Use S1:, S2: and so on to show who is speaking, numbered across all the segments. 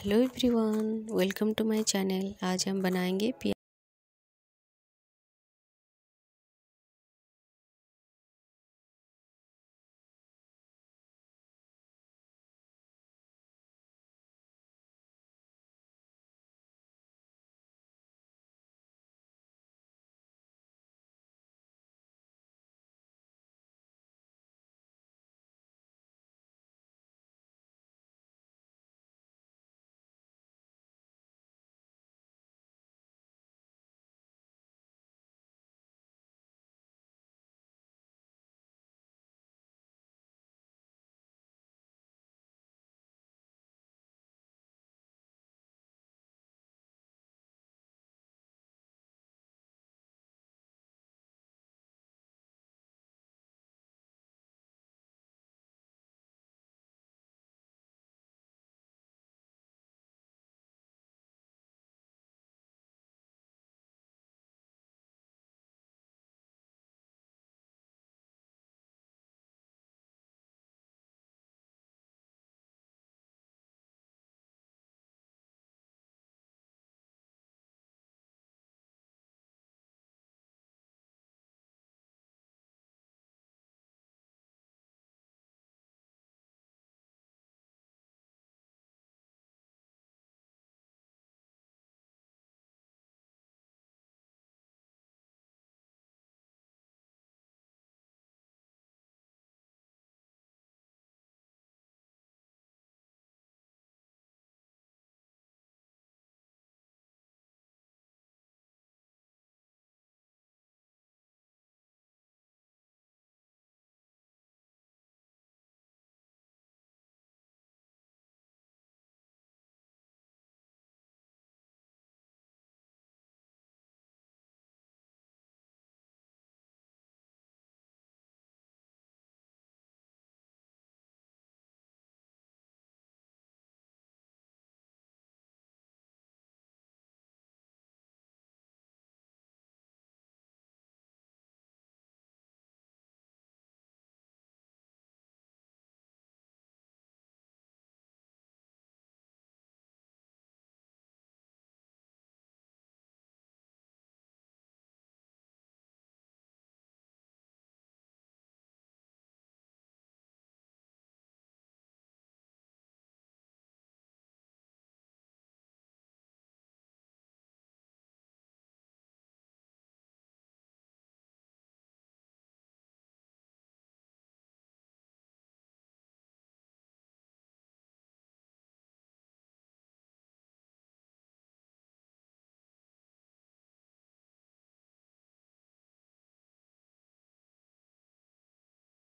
S1: Hello everyone welcome to my channel. आज हम बनाएँगे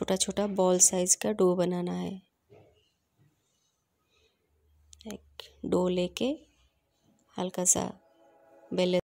S1: छोटा छोटा बॉल साइज़ का डो बनाना है। एक डो लेके हल्का सा बेले